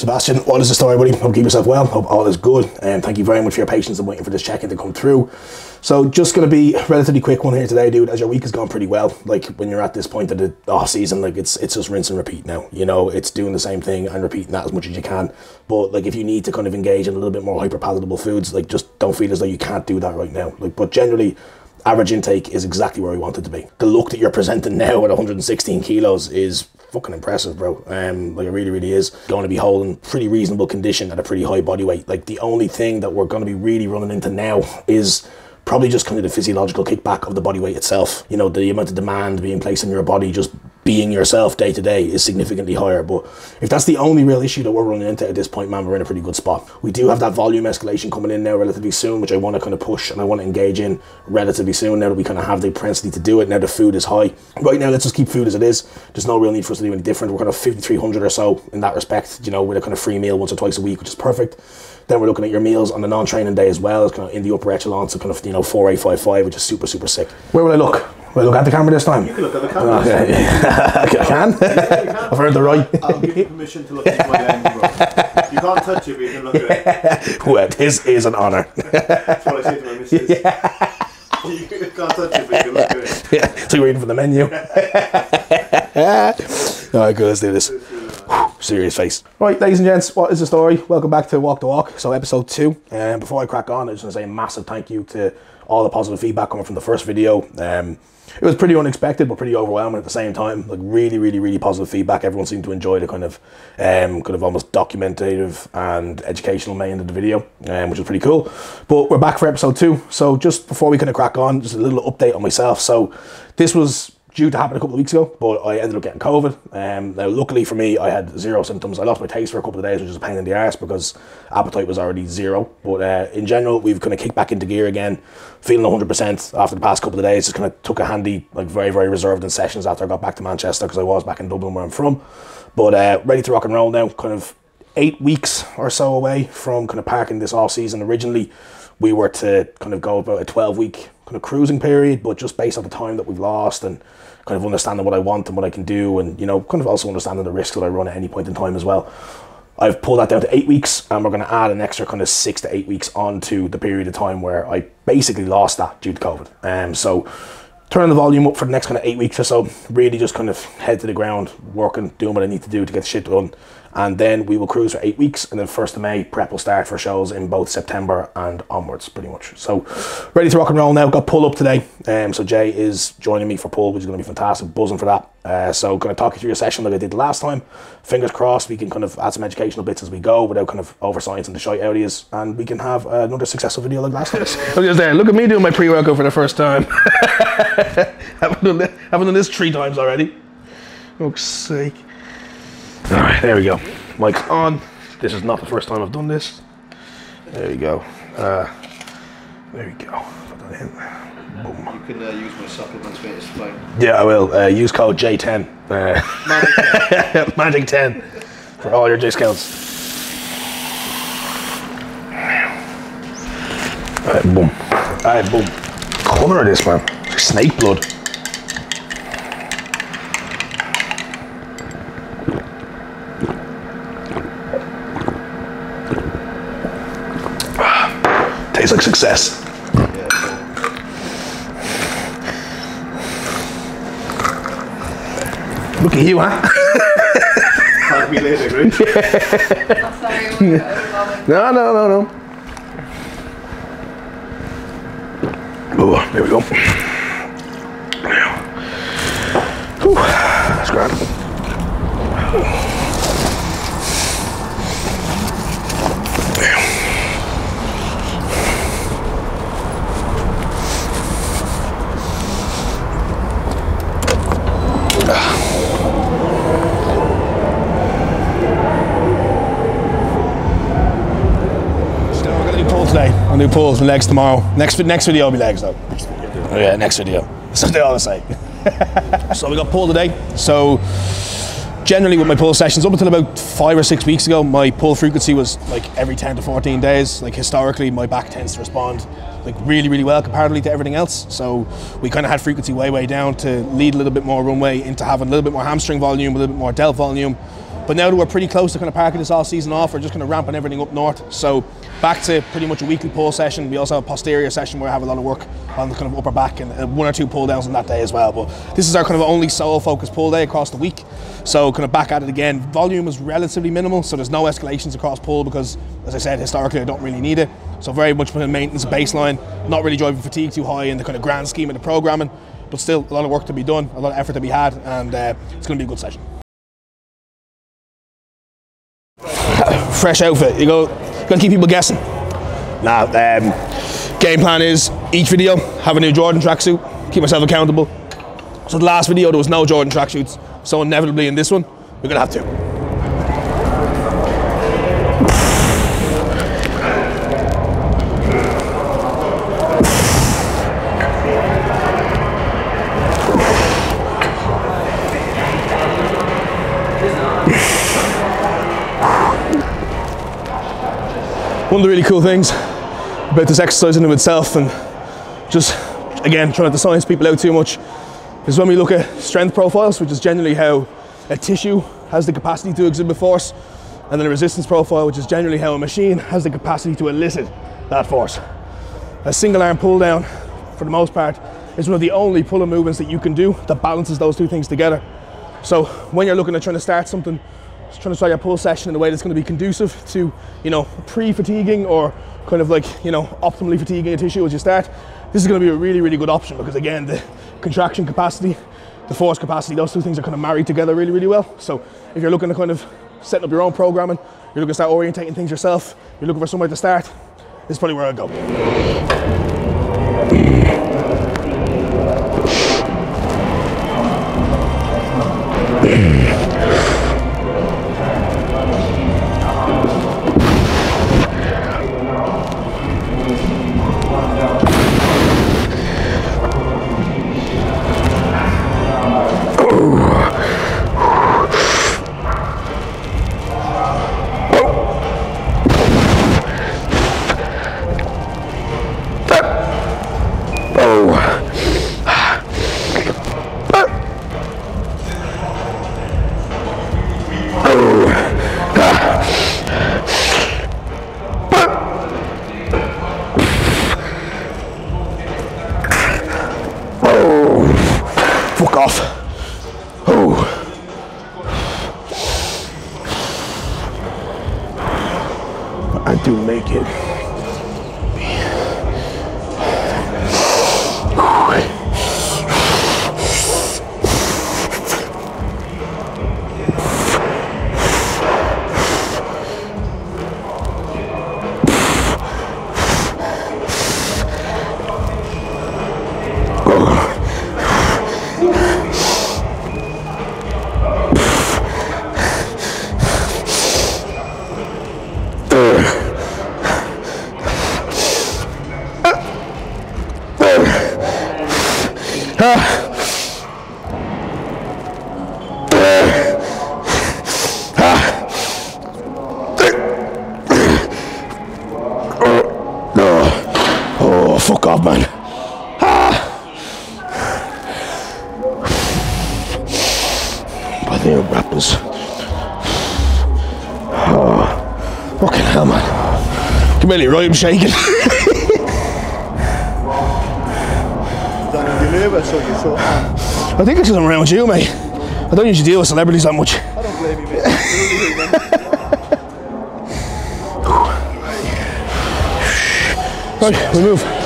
Sebastian, what is the story, buddy? Hope you keep yourself well. Hope all is good. And thank you very much for your patience and waiting for this check-in to come through. So just going to be a relatively quick one here today, dude. As your week has gone pretty well, like when you're at this point of the off season, like it's it's just rinse and repeat now. You know, it's doing the same thing and repeating that as much as you can. But like if you need to kind of engage in a little bit more hyper palatable foods, like just don't feel as though you can't do that right now. Like, but generally, average intake is exactly where we want it to be. The look that you're presenting now at 116 kilos is fucking impressive, bro. Um, like it really, really is going to be holding pretty reasonable condition at a pretty high body weight. Like the only thing that we're going to be really running into now is probably just kind of the physiological kickback of the body weight itself. You know, the amount of demand being placed on your body just being yourself day to day is significantly higher. But if that's the only real issue that we're running into at this point, man, we're in a pretty good spot. We do have that volume escalation coming in now relatively soon, which I want to kind of push and I want to engage in relatively soon now that we kind of have the propensity to do it. Now the food is high. Right now, let's just keep food as it is. There's no real need for us to do any different. We're kind of 5,300 or so in that respect, you know, with a kind of free meal once or twice a week, which is perfect. Then we're looking at your meals on the non-training day as well, kind of in the upper echelon, so kind of you know four eight five five, which is super super sick. Where will I look? Will I look at the camera this time? You can look at the camera. Okay. I can. I've heard the right. I'll give you permission to look at my lens, bro. You can't touch it, but you can look at it. Well, this is an honour. That's what I say to my missus. Yeah. You can't touch it, but you can look at it. yeah. So you're waiting for the menu. All right, good. Let's do this. Serious face. Right, ladies and gents, what is the story? Welcome back to Walk the Walk. So, episode two. And before I crack on, I just want to say a massive thank you to all the positive feedback coming from the first video. Um, it was pretty unexpected, but pretty overwhelming at the same time. Like really, really, really positive feedback. Everyone seemed to enjoy the kind of, um, kind of almost documentative and educational main of the video, um, which was pretty cool. But we're back for episode two. So just before we kind of crack on, just a little update on myself. So this was due to happen a couple of weeks ago, but I ended up getting COVID. Um, now, luckily for me, I had zero symptoms. I lost my taste for a couple of days, which was a pain in the ass because appetite was already zero. But uh, in general, we've kind of kicked back into gear again, feeling 100% after the past couple of days. Just kind of took a handy, like very, very reserved in sessions after I got back to Manchester because I was back in Dublin where I'm from. But uh, ready to rock and roll now, kind of eight weeks or so away from kind of parking this off season. Originally, we were to kind of go about a 12 week kind of cruising period, but just based on the time that we've lost and kind of understanding what I want and what I can do, and you know, kind of also understanding the risks that I run at any point in time as well. I've pulled that down to eight weeks, and we're going to add an extra kind of six to eight weeks onto the period of time where I basically lost that due to COVID. Um, so turning the volume up for the next kind of eight weeks or so. Really just kind of head to the ground, working, doing what I need to do to get shit done. And then we will cruise for eight weeks, and then first of May prep will start for shows in both September and onwards, pretty much. So ready to rock and roll now. Got pull up today, um, so Jay is joining me for pull, which is going to be fantastic. Buzzing for that. Uh, so going to talk you through your session like I did last time. Fingers crossed, we can kind of add some educational bits as we go without kind of over sciencing the shite areas, and we can have another successful video like last time. Look at there. Look at me doing my pre-workout for the first time. haven't done this, haven't done this three times already. Fuck's sake. All right, there we go. Mic's on. This is not the first time I've done this. There we go. Uh, there we go. Put that in. Boom. You can uh, use my supplements. It's fine. Yeah, I will. Uh, use code J10. Uh, Magic 10 for all your discounts. Alright, boom. Alright, boom. Colour of this, man. Snake blood. Tastes like success. Yeah. Look at you, huh? Me later, great. Sorry. No, no, no, no. Oh, there we go. Whew, that's grand. So we're gonna do pull today. I'll do pulls and legs tomorrow. Next next video will be legs though. Oh, yeah, next video. So they all same. so we got pull today. So generally with my pull sessions, up until about five or six weeks ago, my pull frequency was like every 10 to 14 days. Like historically, my back tends to respond like really, really well comparatively to everything else. So we kind of had frequency way, way down to lead a little bit more runway into having a little bit more hamstring volume, a little bit more delt volume. But now that we're pretty close to kind of parking this all season off, we're just kind of ramping everything up north. So back to pretty much a weekly pull session. We also have a posterior session where I have a lot of work on the kind of upper back and uh, one or two pull downs on that day as well. But this is our kind of only sole focus pull day across the week. So kind of back at it again. Volume is relatively minimal, so there's no escalations across pull because, as I said, historically I don't really need it. So very much of maintenance baseline, not really driving fatigue too high in the kind of grand scheme of the programming, but still a lot of work to be done, a lot of effort to be had, and uh, it's going to be a good session. Fresh outfit, you go, gonna keep people guessing. Nah, um, game plan is each video have a new Jordan tracksuit, keep myself accountable. So the last video there was no Jordan tracksuits, so inevitably in this one we're gonna have to. One of the really cool things about this exercise in of itself and just again trying not to science people out too much is when we look at strength profiles, which is generally how a tissue has the capacity to exhibit force, and then a resistance profile, which is generally how a machine has the capacity to elicit that force. A single arm pull down, for the most part, is one of the only pulling movements that you can do that balances those two things together. So when you're looking at trying to start something just trying to start your pull session in a way that's going to be conducive to, you know, pre-fatiguing or kind of like, you know, optimally fatiguing a tissue as you start. This is going to be a really, really good option because again, the contraction capacity, the force capacity, those two things are kind of married together really, really well. So if you're looking to kind of setting up your own programming, you're looking to start orientating things yourself, you're looking for somewhere to start, this is probably where I'd go. Ah. Really, ah. right? I'm shaking. you nervous or you sort I think it's because I'm around you, mate. I don't usually deal with celebrities that much. I don't blame you, mate. right, we move.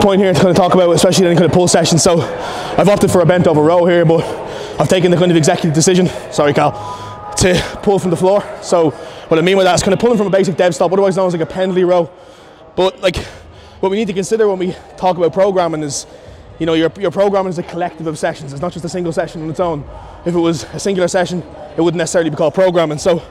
Point here to kind of talk about, especially in any kind of pull session. So I've opted for a bent over row here, but I've taken the kind of executive decision, sorry Cal, to pull from the floor. So what I mean by that is kind of pulling from a basic dead stop, otherwise known as like a Pendlay row. But like what we need to consider when we talk about programming is you know, your, your programming is a collective of sessions. It's not just a single session on its own. If it was a singular session, it wouldn't necessarily be called programming. So,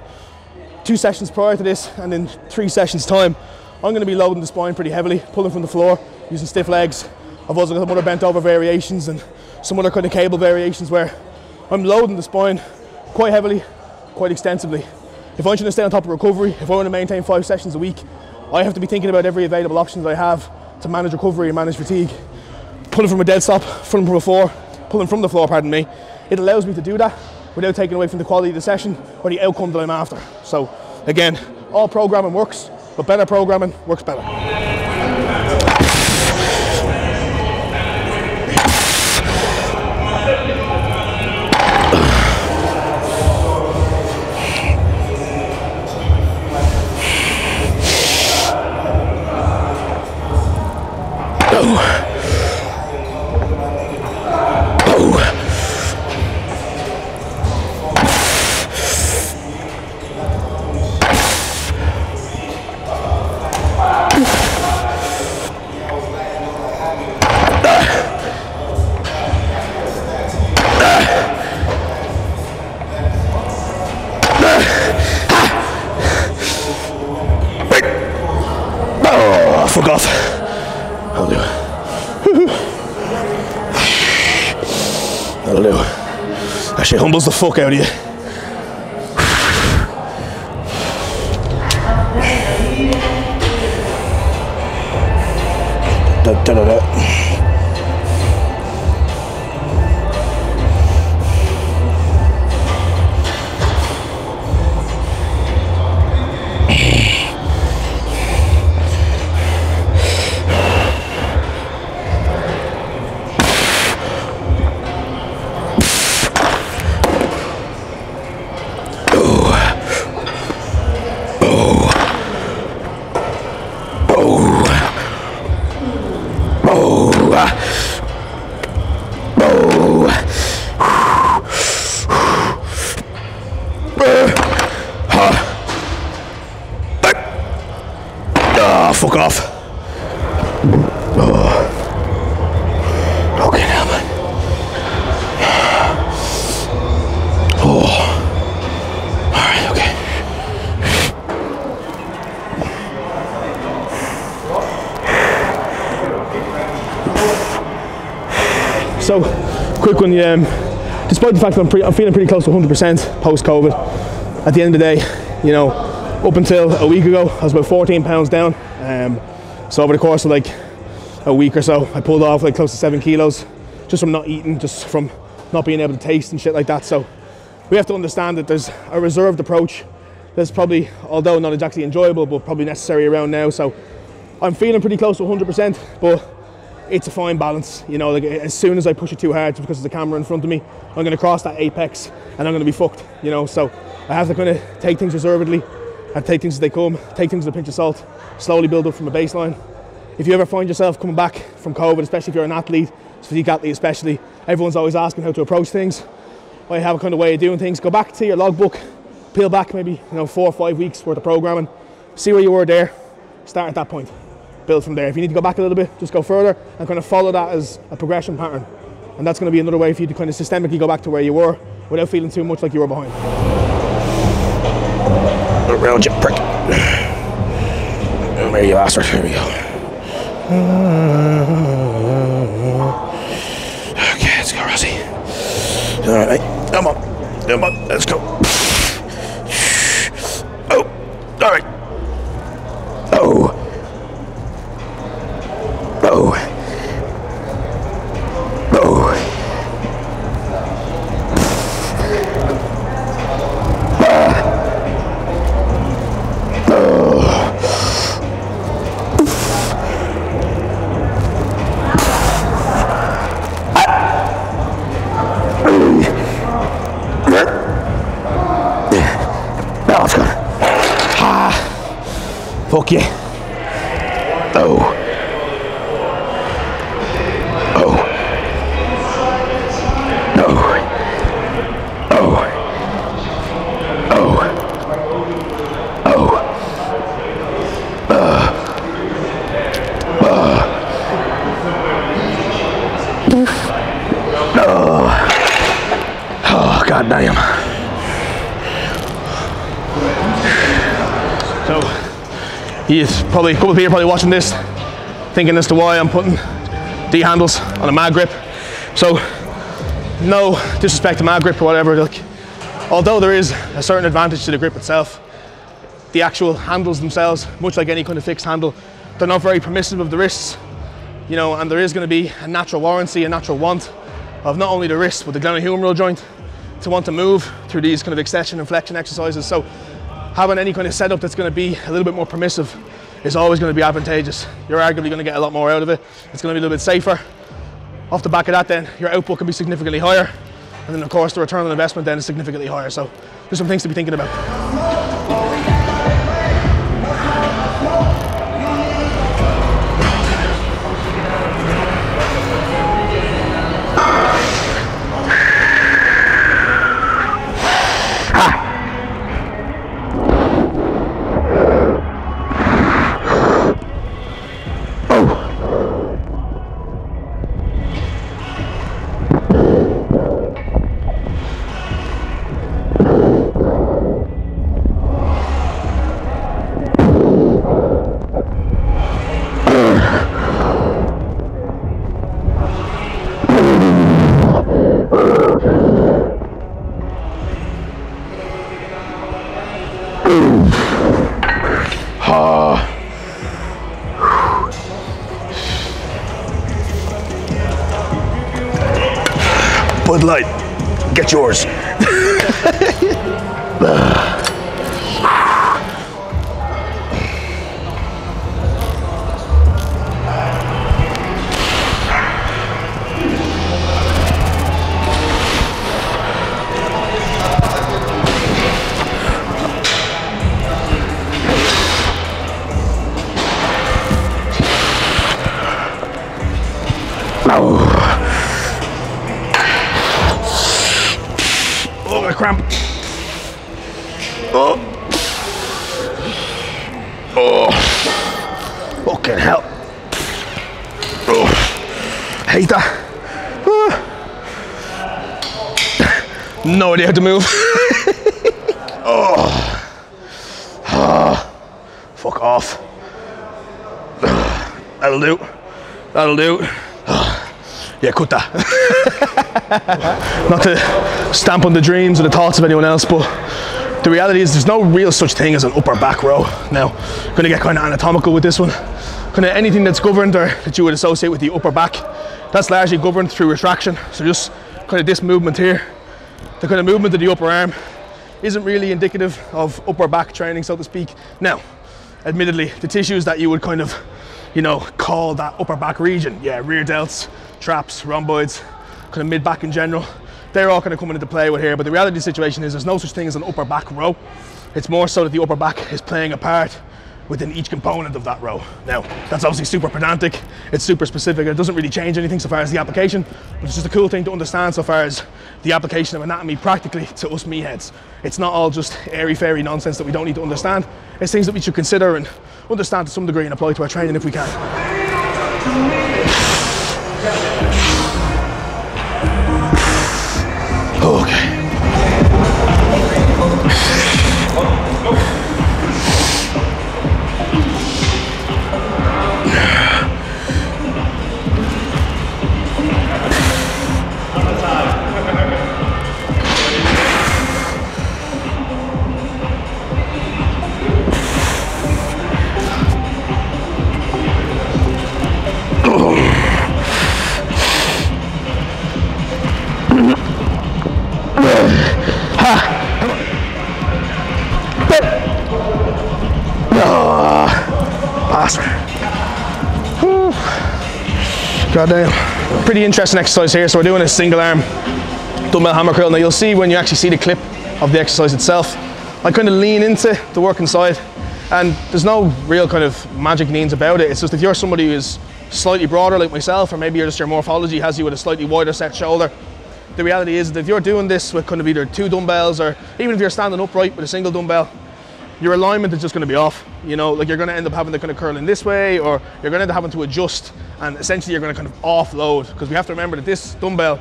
two sessions prior to this, and in three sessions' time, I'm going to be loading the spine pretty heavily, pulling from the floor, using stiff legs. I've also got some other bent over variations and some other kind of cable variations where I'm loading the spine quite heavily, quite extensively. If I'm trying to stay on top of recovery, if I want to maintain five sessions a week, I have to be thinking about every available option that I have to manage recovery and manage fatigue. Pulling from a dead stop, pulling from a floor, pulling from the floor, pardon me, it allows me to do that without taking away from the quality of the session or the outcome that I'm after. So again, all programming works, but better programming works better. Humbles the fuck out of you. Okay, now. Oh. All right, okay. So, quick one. Um, despite the fact that I'm, I'm feeling pretty close to 100% post COVID, at the end of the day, you know, up until a week ago, I was about 14 pounds down. Um, so over the course of like a week or so, I pulled off like close to seven kilos just from not eating, just from not being able to taste and shit like that. So we have to understand that there's a reserved approach that's probably, although not exactly enjoyable, but probably necessary around now. So I'm feeling pretty close to 100%, but it's a fine balance. You know, like as soon as I push it too hard, because there's a camera in front of me, I'm going to cross that apex and I'm going to be fucked. You know, so I have to kind of take things reservedly and take things as they come, take things with a pinch of salt, slowly build up from a baseline. If you ever find yourself coming back from COVID, especially if you're an athlete, physique athlete especially, everyone's always asking how to approach things. I have a kind of way of doing things. Go back to your logbook, peel back maybe you know four or five weeks worth of programming, see where you were there, start at that point, build from there. If you need to go back a little bit, just go further and kind of follow that as a progression pattern. And that's going to be another way for you to kind of systemically go back to where you were without feeling too much like you were behind. Around you, prick. There you bastard. Here we go. Okay, let's go, Rossi. All right, come on, come on, let's go. yeah. Oh. Oh. No. Oh. Oh. Oh. Uh. Uh. Oof. Oh. Oh, god damn. So he's probably a couple of people are probably watching this, thinking as to why I'm putting D handles on a mag grip. So no disrespect to mag grip or whatever. Like, although there is a certain advantage to the grip itself, the actual handles themselves, much like any kind of fixed handle, they're not very permissive of the wrists. You know, and there is going to be a natural warranty, a natural want of not only the wrist but the glenohumeral joint to want to move through these kind of extension and flexion exercises. So having any kind of setup that's going to be a little bit more permissive is always going to be advantageous. You're arguably going to get a lot more out of it. It's going to be a little bit safer. Off the back of that, then your output can be significantly higher, and then of course the return on investment then is significantly higher. So there's some things to be thinking about. Yours. No idea how to move. oh. Ah. Fuck off. That'll do. That'll do. Yeah, cut that. Not to stamp on the dreams or the thoughts of anyone else, but the reality is there's no real such thing as an upper back row. Now, gonna get kind of anatomical with this one. Kind of anything that's governed or that you would associate with the upper back, that's largely governed through retraction. So just kind of this movement here, the kind of movement of the upper arm isn't really indicative of upper back training, so to speak. Now, admittedly, the tissues that you would kind of, you know, call that upper back region, yeah, rear delts, traps, rhomboids, kind of mid back in general, they're all kind of coming into play with here. But the reality of the situation is there's no such thing as an upper back row. It's more so that the upper back is playing a part within each component of that row. Now, that's obviously super pedantic, it's super specific, it doesn't really change anything so far as the application, but it's just a cool thing to understand so far as the application of anatomy practically to us meatheads. It's not all just airy fairy nonsense that we don't need to understand, it's things that we should consider and understand to some degree and apply to our training if we can. Goddamn. Pretty interesting exercise here. So we're doing a single arm dumbbell hammer curl. Now you'll see when you actually see the clip of the exercise itself, I kind of lean into the working side and there's no real kind of magic means about it. It's just if you're somebody who's slightly broader like myself, or maybe you're just your morphology has you with a slightly wider set shoulder, the reality is that if you're doing this with kind of either two dumbbells or even if you're standing upright with a single dumbbell, your alignment is just going to be off. You know, like you're going to end up having to kind of curl in this way, or you're going to end up having to adjust, and essentially you're going to kind of offload because we have to remember that this dumbbell,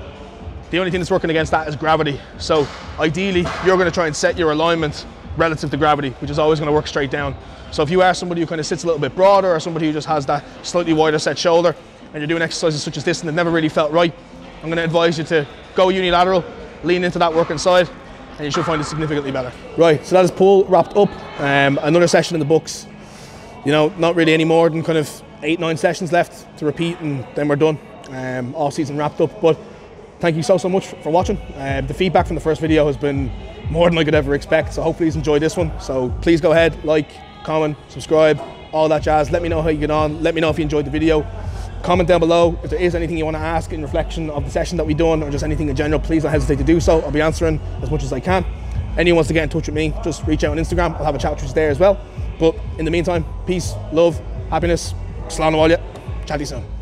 the only thing that's working against that is gravity. So ideally, you're going to try and set your alignment relative to gravity, which is always going to work straight down. So if you are somebody who kind of sits a little bit broader or somebody who just has that slightly wider set shoulder and you're doing exercises such as this and they've never really felt right, I'm going to advise you to go unilateral, lean into that working side, and you should find it significantly better. Right, so that is pull wrapped up. Um, another session in the books. You know, not really any more than kind of eight, nine sessions left to repeat, and then we're done. Um, all season wrapped up. But thank you so so much for watching. Uh, the feedback from the first video has been more than I could ever expect. So hopefully you enjoyed this one. So please go ahead, like, comment, subscribe, all that jazz. Let me know how you get on. Let me know if you enjoyed the video. Comment down below if there is anything you want to ask in reflection of the session that we done or just anything in general. Please don't hesitate to do so. I'll be answering as much as I can. Anyone wants to get in touch with me, just reach out on Instagram. I'll have a chat with you there as well. But in the meantime, peace, love, happiness. Slán Chat soon.